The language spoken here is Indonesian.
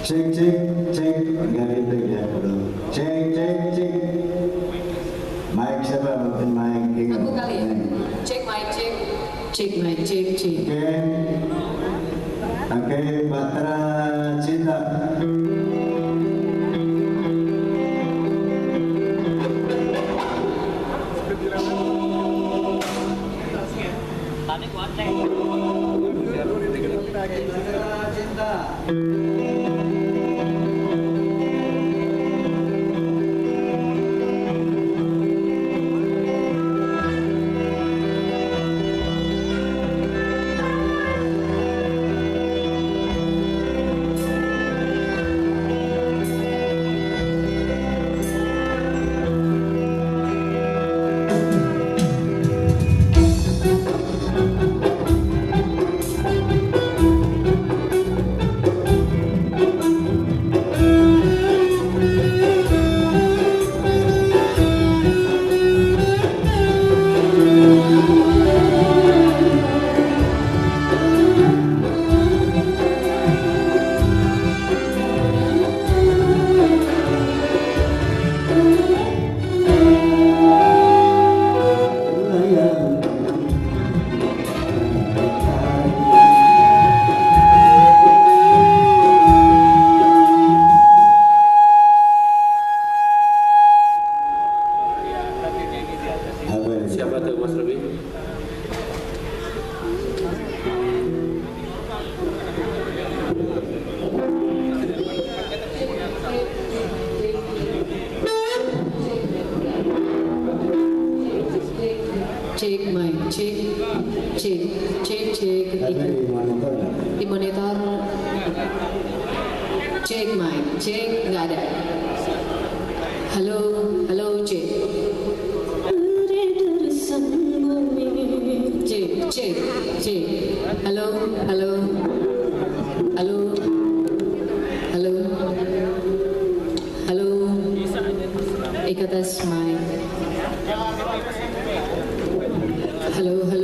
Cek cek cek enggak gitu ya belum. Cek cek cek. Mic siapa mungkin mic tinggal. Aku kali ya. Cek mic cek. Cek mic cek cek. Oke. Oke, Batra Cinta. Batra Cinta. Apa ini? Siapa tuh Mas Robi? Cek mic cek. Cek cek cek. Di monitor? Di monitor. Cek mic cek nggak ada. Halo halo cek. cek cek halo halo halo halo halo ik my halo halo